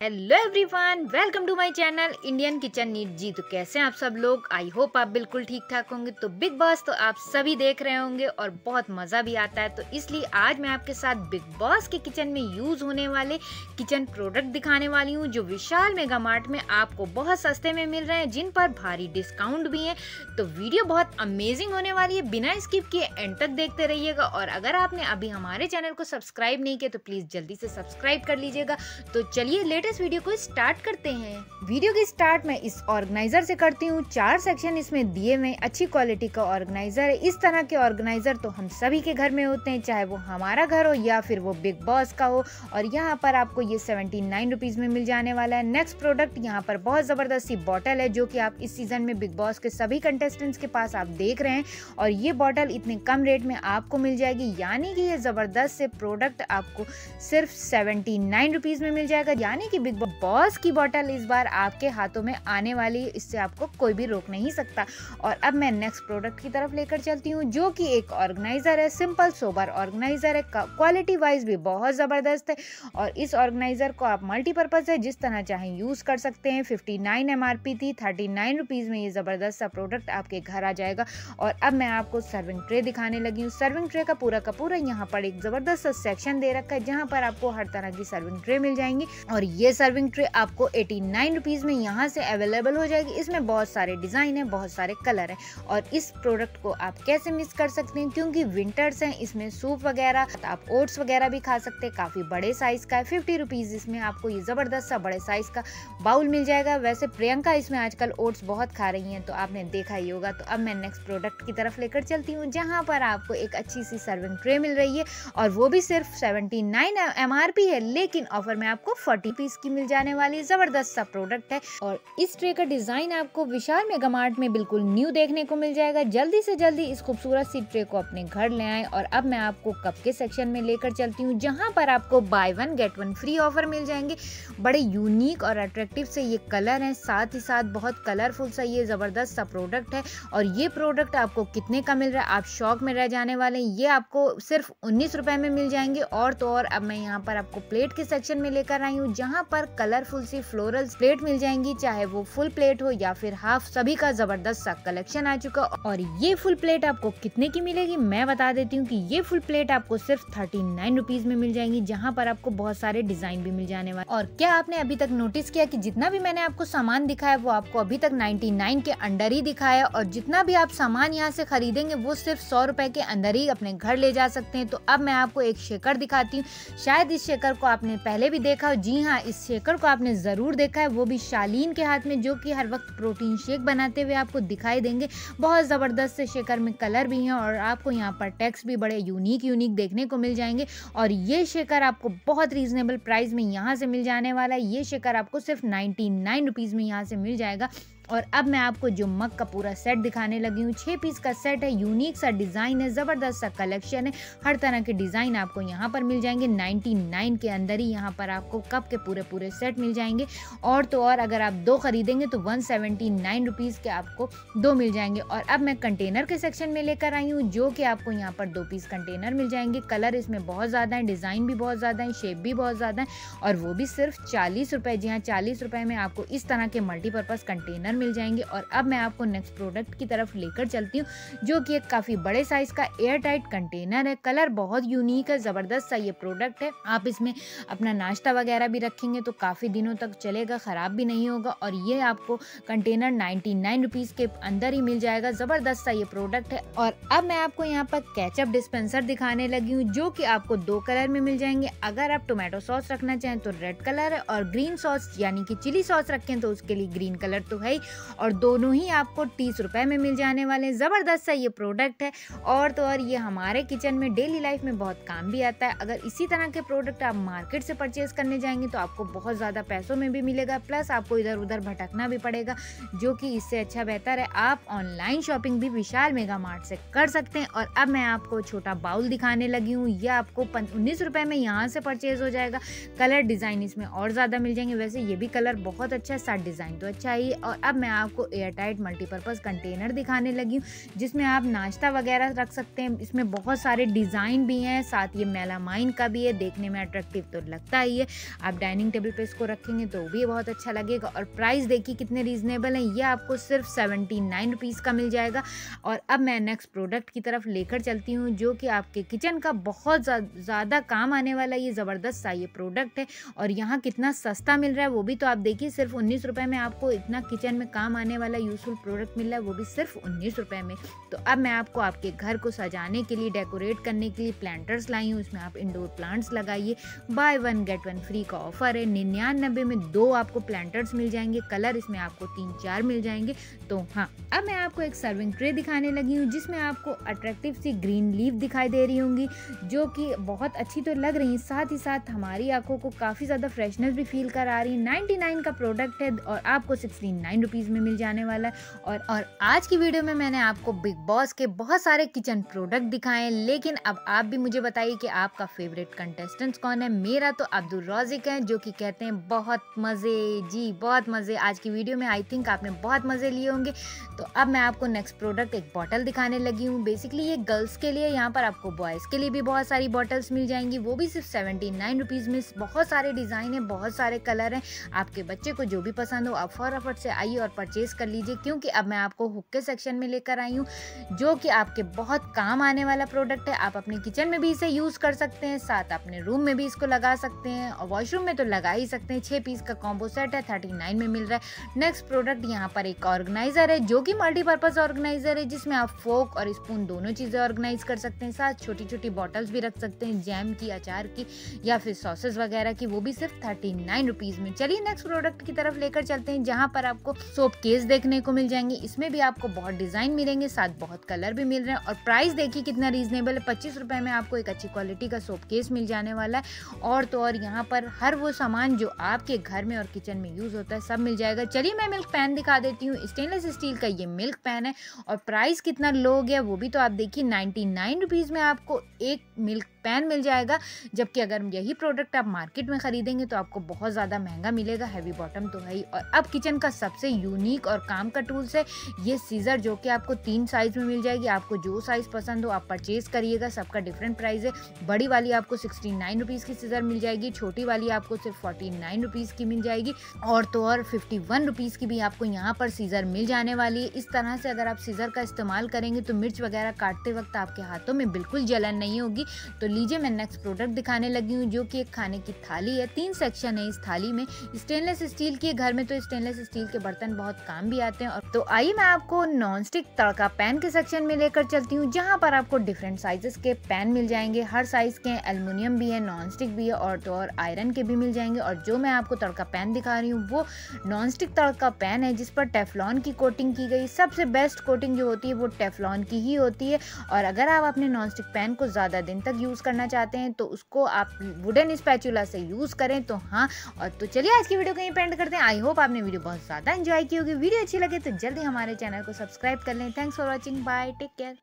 Hello everyone welcome to my channel Indian kitchen Neet ji तो कैसे हैं आप सब लोग? आई होप आप बिल्कुल ठीक ठाक होंगे। तो बिग बॉस तो आप सभी देख रहे होंगे और बहुत मज़ा भी आता है। तो इसलिए आज मैं आपके साथ बिग बॉस के किचन में यूज़ होने वाले किचन प्रोडक्ट दिखाने वाली हूँ, जो विशाल मेगा मार्ट में आपको बहुत सस्ते में मिल रहे हैं, जिन पर भारी डिस्काउंट भी है। तो वीडियो बहुत अमेजिंग होने वाली है। बिना स्किप किए एंड तक देखते रहिएगा। और अगर आपने अभी हमारे चैनल को सब्सक्राइब नहीं किया तो प्लीज़ जल्दी से सब्सक्राइब कर लीजिएगा। तो चलिए लेट लेटेस्ट वीडियो को स्टार्ट करते हैं। वीडियो की स्टार्ट मैं इस ऑर्गेनाइजर से करती हूँ। चार सेक्शन इसमें दिए हुए अच्छी क्वालिटी का ऑर्गेनाइजर है। इस तरह के ऑर्गेनाइजर तो हम सभी के घर में होते हैं, चाहे वो हमारा घर हो या फिर वो बिग बॉस का हो। और यहाँ पर आपको ये सेवेंटी नाइन रुपीज़ में मिल जाने वाला है। नेक्स्ट प्रोडक्ट यहाँ पर बहुत ज़बरदस्त सी बॉटल है, जो की आप इस सीज़न में बिग बॉस के सभी कंटेस्टेंट्स के पास आप देख रहे हैं। और ये बॉटल इतने कम रेट में आपको मिल जाएगी। यानी कि ये ज़बरदस्त से प्रोडक्ट आपको सिर्फ़ सेवेंटी नाइन रुपीज़ में मिल जाएगा। यानी कि कि बिग बॉस की बोतल इस बार आपके हाथों में आने वाली है। इससे आपको कोई भी रोक नहीं सकता। और अब मैं नेक्स्ट प्रोडक्ट की तरफ़ लेकर चलती हूँ, जो कि एक ऑर्गेनाइजर है सिंपल सोबर ऑर्गेनाइजर है। क्वालिटी वाइज भी बहुत ज़बरदस्त है। और इस ऑर्गेनाइजर को आप मल्टीपर्पज़ है, जिस तरह चाहें यूज़ कर सकते हैं। Fifty nine M R P थी थर्टी नाइन रुपीज़ में ये ज़बरदस्त सा प्रोडक्ट आपके घर आ जाएगा। और अब मैं आपको सर्विंग ट्रे दिखाने लगी हूँ। सर्विंग ट्रे का पूरा का पूरा यहाँ पर एक ज़बरदस्त सेक्शन दे रखा है, जहाँ पर आपको हर तरह की सर्विंग ट्रे मिल जाएँगी। और ये ये सर्विंग ट्रे आपको एटी नाइन रुपीज़ में यहाँ से अवेलेबल हो जाएगी। इसमें बहुत सारे डिज़ाइन है, बहुत सारे कलर है। और इस प्रोडक्ट को आप कैसे मिस कर सकते हैं? क्योंकि विंटर्स हैं, इसमें सूप वगैरह, आप ओट्स वगैरह भी खा सकते हैं। काफ़ी बड़े साइज़ का है फिफ्टी रुपीज़ इसमें आपको ये ज़बरदस्त सा बड़े साइज़ का बाउल मिल जाएगा। वैसे प्रियंका इसमें आजकल ओट्स बहुत खा रही हैं तो आपने देखा ही होगा। तो अब मैं नेक्स्ट प्रोडक्ट की तरफ़ लेकर चलती हूँ, जहाँ पर आपको एक अच्छी सी सर्विंग ट्रे मिल रही है। और वो भी सिर्फ़ सेवेंटी नाइन है, लेकिन ऑफ़र में आपको फोर्टी पीस की मिल जाने वाली ज़बरदस्त सा प्रोडक्ट है। और इस ट्रे का डिज़ाइन आपको विशाल मेगा मार्ट में बिल्कुल न्यू देखने को मिल जाएगा। जल्दी से जल्दी इस खूबसूरत सी ट्रे को अपने घर ले आए और अब मैं आपको कप के सेक्शन में लेकर चलती हूँ, जहाँ पर आपको buy one get one free offer मिल जाएँगे। बड़े यूनिक और अट्रैक्टिव से ये कलर है, साथ ही साथ बहुत कलरफुल सा ये ज़बरदस्त सा प्रोडक्ट है। और ये प्रोडक्ट आपको कितने का मिल रहा है, आप शौक में रह जाने वाले ये आपको सिर्फ़ उन्नीस रुपए में मिल जाएँगे। और तो और अब मैं यहाँ पर आपको प्लेट के सेक्शन में लेकर आई हूँ, जहाँ पर कलरफुल सी फ्लोरल प्लेट मिल जाएँगी, चाहे वो फुल प्लेट हो या फिर हाफ़ सभी का ज़बरदस्त सा कलेक्शन आ चुका। और ये फुल प्लेट आपको कितने की मिलेगी? मैं बता देती हूँ कि ये फुल प्लेट आपको सिर्फ़ थर्टी नाइन रुपीज़ में मिल जाएँगी, जहाँ पर आपको बहुत सारे डिज़ाइन भी मिल जाने वाले। और क्या आपने अभी तक नोटिस किया कि जितना भी मैंने आपको सामान दिखाया, वो आपको अभी तक नाइन्टी नाइन के अंडर ही दिखाया और जितना भी आप सामान यहाँ से खरीदेंगे, वो सिर्फ़ सौ रुपए के अंदर ही अपने घर ले जा सकते हैं। तो अब मैं आपको एक शेकर दिखाती हूँ। शायद इस शेकर को आपने पहले भी देखा हो। जी हाँ इस शेकर को आपने ज़रूर देखा है। वो भी शालीन के हाथ में, जो कि हर वक्त प्रोटीन शेक बनाते हुए आपको दिखाई देंगे। बहुत ज़बरदस्त से शेकर में कलर भी हैं और आपको यहाँ पर टैक्स भी बड़े यूनिक यूनिक देखने को मिल जाएँगे। और ये शेकर आपको बहुत रीजनेबल प्राइस में यहाँ से मिल जाने वाला है। ये शेकर आपको सिर्फ़ नाइन्टी नाइन रुपीज़ में यहाँ से मिल जाएगा। और अब मैं आपको जो मग का पूरा सेट दिखाने लगी हूँ। छः पीस का सेट है यूनिक सा डिज़ाइन है, ज़बरदस्त सा कलेक्शन है। हर तरह के डिज़ाइन आपको यहाँ पर मिल जाएँगे। 99 के अंदर ही यहाँ पर आपको कप के पूरे पूरे सेट मिल जाएँगे। और तो और अगर आप दो खरीदेंगे तो वन सेवेंटी के आपको दो मिल जाएँगे। और अब मैं कंटेनर के सेक्शन में लेकर आई हूँ, जो कि आपको यहाँ पर दो पीस कंटेनर मिल जाएँगे। कलर इसमें बहुत ज़्यादा है डिज़ाइन भी बहुत ज़्यादा है शेप भी बहुत ज़्यादा है। और वो भी सिर्फ़ चालीस रुपये जी हाँ चालीस रुपये में आपको इस तरह के मल्टीपर्पज़ कंटेनर मिल जाएँगे। और अब मैं आपको नेक्स्ट प्रोडक्ट की तरफ़ लेकर चलती हूँ, जो कि एक काफ़ी बड़े साइज़ का एयर टाइट कंटेनर है। कलर बहुत यूनिक है, ज़बरदस्त सा ये प्रोडक्ट है। आप इसमें अपना नाश्ता वगैरह भी रखेंगे तो काफ़ी दिनों तक चलेगा, ख़राब भी नहीं होगा और ये आपको कंटेनर नाइन्टी नाइन के अंदर ही मिल जाएगा। ज़बरदस्त सा ये प्रोडक्ट है। और अब मैं आपको यहाँ पर कैचअप डिस्पेंसर दिखाने लगी हूँ, जो कि आपको दो कलर में मिल जाएँगे। अगर आप टोमेटो सॉस रखना चाहें तो रेड कलर है और ग्रीन सॉस यानी कि चिली सॉस रखें तो उसके लिए ग्रीन कलर तो है ही। और दोनों ही आपको तीस रुपए में मिल जाने वाले हैं। ज़बरदस्त सा ये प्रोडक्ट है। और तो और ये हमारे किचन में डेली लाइफ में बहुत काम भी आता है। अगर इसी तरह के प्रोडक्ट आप मार्केट से परचेज करने जाएँगे तो आपको बहुत ज़्यादा पैसों में भी मिलेगा। प्लस आपको इधर उधर भटकना भी पड़ेगा, जो कि इससे अच्छा बेहतर है। आप ऑनलाइन शॉपिंग भी विशाल मेगा मार्ट से कर सकते हैं। और अब मैं आपको छोटा बाउल दिखाने लगी हूँ। यह आपको उन्नीस रुपये में यहाँ से परचेज हो जाएगा। कलर डिज़ाइन इसमें और ज़्यादा मिल जाएँगे। वैसे ये भी कलर बहुत अच्छा है, साथ डिज़ाइन तो अच्छा ही। और अब अब मैं आपको एयर टाइट मल्टीपर्पज़ कंटेनर दिखाने लगी हूँ, जिसमें आप नाश्ता वगैरह रख सकते हैं। इसमें बहुत सारे डिज़ाइन भी हैं, साथ ये मेलामाइन का भी है, देखने में अट्रैक्टिव तो लगता ही है। आप डाइनिंग टेबल पर इसको रखेंगे तो भी बहुत अच्छा लगेगा और प्राइस देखिए कितने रीज़नेबल हैं। ये आपको सिर्फ़ सेवेंटी नाइन रुपीज़ का मिल जाएगा। और अब मैं नेक्स्ट प्रोडक्ट की तरफ़ लेकर चलती हूँ, जो कि आपके किचन का बहुत ज़्यादा काम आने वाला ये ज़बरदस्त सा ये प्रोडक्ट है और यहाँ कितना सस्ता मिल रहा है, वो भी तो आप देखिए, सिर्फ़ उन्नीस रुपये में आपको इतना किचन में काम आने वाला यूज़फुल प्रोडक्ट मिल रहा है, वो भी सिर्फ़ उन्नीस रुपये में। तो अब मैं आपको आपके घर को सजाने के लिए डेकोरेट करने के लिए प्लांटर्स लाई हूँ इसमें आप इंडोर प्लांट्स लगाइए। Buy one get one free का ऑफ़र है। निन्यानबे में दो आपको प्लांटर्स मिल जाएँगे कलर इसमें आपको तीन, चार मिल जाएँगे। तो हाँ अब मैं आपको एक सर्विंग ट्रे दिखाने लगी हूँ, जिसमें आपको अट्रैक्टिव सी ग्रीन लीफ दिखाई दे रही होंगी, जो कि बहुत अच्छी तो लग रही है, साथ ही साथ हमारी आँखों को काफ़ी ज़्यादा फ्रेशनेस भी फील कर रही है। नाइन्टी नाइन का प्रोडक्ट है और आपको सिक्सटी नाइन रुपीज़ में मिल जाने वाला है। और और आज की वीडियो में मैंने आपको बिग बॉस के बहुत सारे किचन प्रोडक्ट दिखाए, लेकिन अब आप भी मुझे बताइए कि आपका फेवरेट कंटेस्टेंट कौन है। मेरा तो अब्दुल रौजिक है, जो कि कहते हैं, बहुत मज़े, जी, बहुत मज़े। आज की वीडियो में आई थिंक आपने बहुत मज़े लिए होंगे। तो अब मैं आपको नेक्स्ट प्रोडक्ट एक बॉटल दिखाने लगी हूँ। बेसिकली ये गर्ल्स के लिए, यहाँ पर आपको बॉयज़ के लिए भी बहुत सारी बॉटल्स मिल जाएँगी। वो भी सिर्फ़ सेवेंटी नाइन रुपीज़ में। बहुत सारे डिज़ाइन है, बहुत सारे कलर हैं। आपके बच्चे को जो भी पसंद हो, आप फटाफट से आइए और परचेज कर लीजिए, क्योंकि अब मैं आपको हुक्के सेक्शन में लेकर आई हूँ, जो कि आपके बहुत काम आने वाला प्रोडक्ट है। आप अपने किचन में भी इसे यूज़ कर सकते हैं, साथ अपने रूम में भी इसको लगा सकते हैं, और वॉशरूम में तो लगा ही सकते हैं। छः पीस का कॉम्बो सेट है थर्टी नाइन में मिल रहा है। नेक्स्ट प्रोडक्ट यहाँ पर एक ऑर्गेनाइजर है, जो कि मल्टीपर्पज़ ऑर्गेनाइजर है, जिसमें आप फोक और स्पून दोनों चीज़ें ऑर्गेनाइज कर सकते हैं। साथ छोटी छोटी बॉटल्स भी रख सकते हैं जैम की, अचार की, या फिर सॉसेस वगैरह की, वो भी सिर्फ़ थर्टी नाइन रुपीज़ में। चलिए नेक्स्ट प्रोडक्ट की तरफ़ लेकर चलते हैं, जहाँ पर आपको सोप केस देखने को मिल जाएँगे। इसमें भी आपको बहुत डिज़ाइन मिलेंगे, साथ बहुत कलर भी मिल रहे हैं। और प्राइस देखिए कितना रीजनेबल है। पच्चीस रुपये में आपको एक अच्छी क्वालिटी का सोप केस मिल जाने वाला है। और तो और यहाँ पर हर वो सामान जो आपके घर में और किचन में यूज़ होता है, सब मिल जाएगा। चलिए मैं मिल्क पैन दिखा देती हूँ। स्टेनलेस स्टील का ये मिल्क पैन है। और प्राइस कितना लो गया, वो भी तो आप देखिए नाइन्टी नाइन रुपीज़ में आपको एक मिल्क पैन मिल जाएगा। जबकि अगर यही प्रोडक्ट आप मार्केट में ख़रीदेंगे तो आपको बहुत ज़्यादा महँगा मिलेगा। हैवी बॉटम तो है ही। और अब किचन का सबसे यूनिक और काम का टूल्स है। ये सीज़र जो कि आपको तीन साइज़ में मिल जाएगी। आपको जो साइज़ पसंद हो, आप परचेज़ करिएगा। सबका डिफरेंट प्राइस है। बड़ी वाली आपको सिक्सटी नाइन रुपीज़ की सीज़र मिल जाएगी। छोटी वाली आपको सिर्फ़ फोर्टी नाइन रुपीज़ की मिल जाएगी। और तो और फिफ्टी वन रुपीज़ की भी आपको यहाँ पर सीज़र मिल जाने वाली है। इस तरह से अगर आप सीज़र का इस्तेमाल करेंगे तो मिर्च वगैरह काटते वक्त आपके हाथों में बिल्कुल जलन नहीं होगी। तो लीजिए, मैं नेक्स्ट प्रोडक्ट दिखाने लगी हूँ, जो कि एक खाने की थाली है। तीन सेक्शन है इस थाली में। स्टेनलेस स्टील की घर में तो स्टेनलेस स्टील के बर्तन बहुत काम भी आते हैं और तो आइए मैं आपको नॉन स्टिक तड़का पैन के सेक्शन में लेकर चलती हूँ, जहाँ पर आपको डिफरेंट साइजेस के पैन मिल जाएँगे। हर साइज़ के एल्यूमिनियम भी है नॉन स्टिक भी है और तो और आयरन के भी मिल जाएँगे और जो मैं आपको तड़का पैन दिखा रही हूँ, वो नॉन स्टिक तड़का पैन है, जिस पर टेफलॉन की कोटिंग की गई। सबसे बेस्ट कोटिंग जो होती है, वो टेफलॉन की ही होती है और अगर आप अपने नॉन स्टिक पैन को ज़्यादा दिन तक यूज़ करना चाहते हैं तो उसको आप वुडन स्पैचुला से यूज़ करें तो हाँ। और तो चलिए आज की वीडियो को यहीं पेंड करते हैं। आई होप आपने वीडियो बहुत ज़्यादा एंजॉय की होगी। वीडियो अच्छी लगे तो जल्दी हमारे चैनल को सब्सक्राइब कर लें। Thanks for watching bye take care